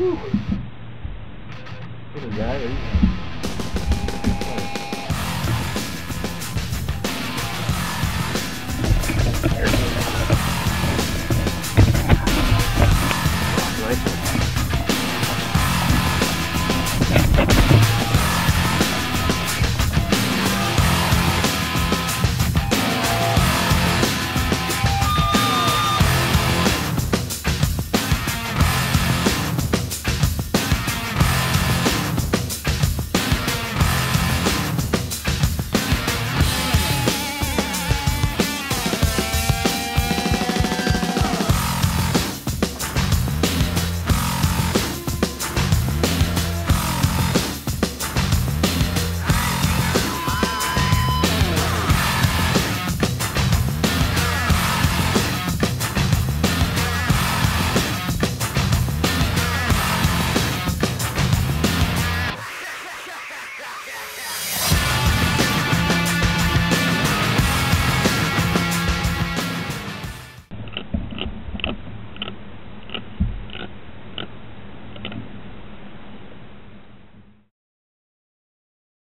Woo. Look at that.